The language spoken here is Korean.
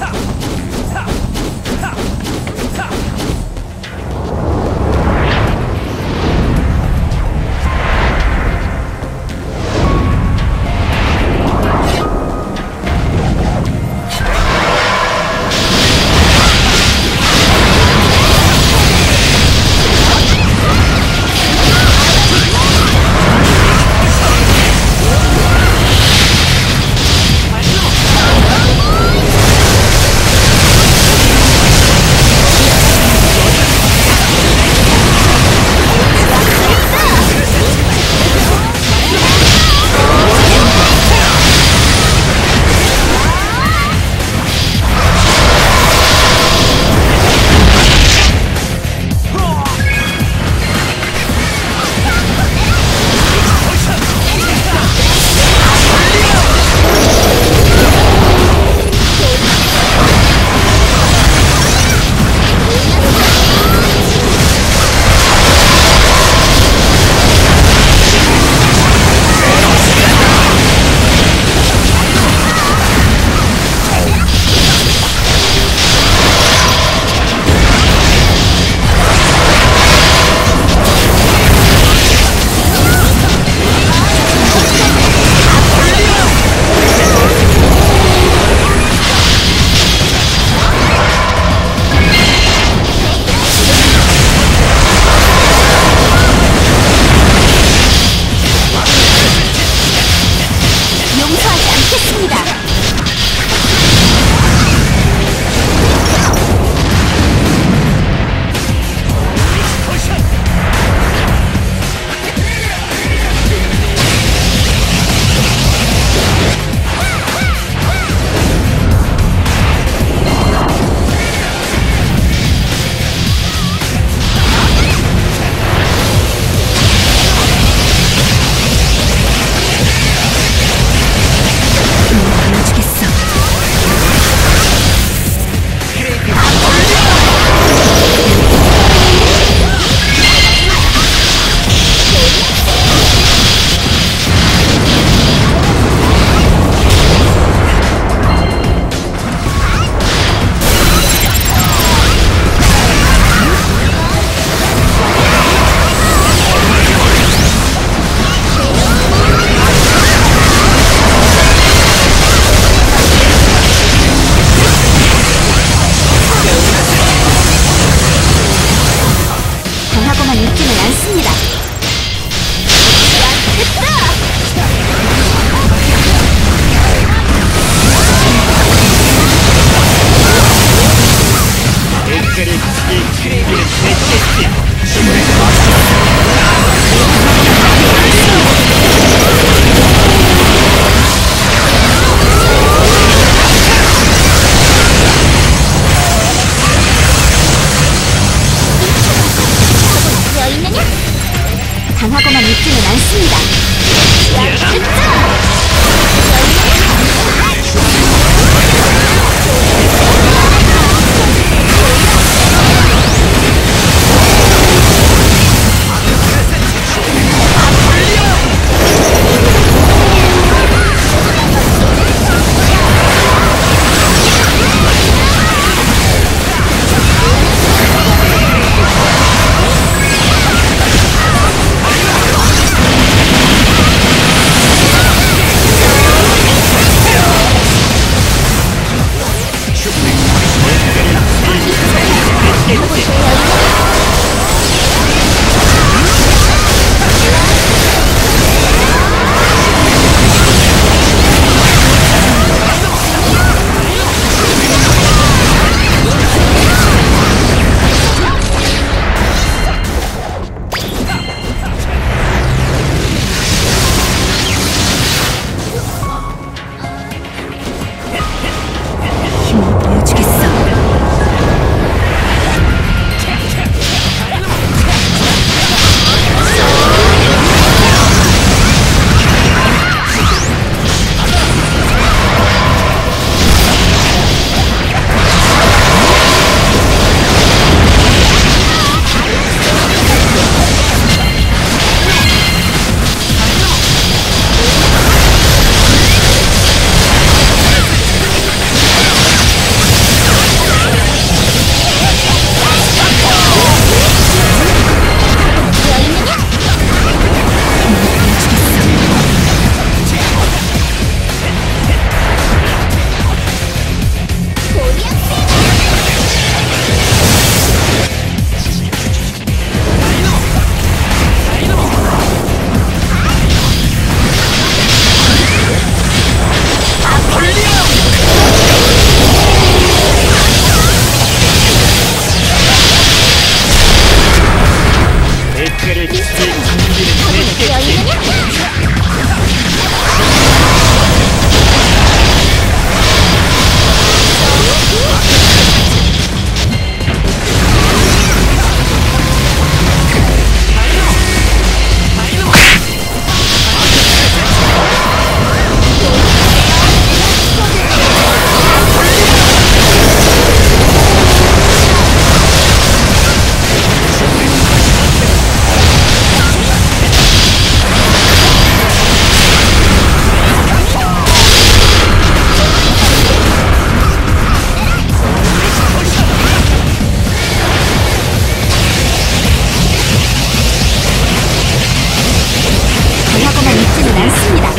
哈。 않습니다. 강하고만 않습니다.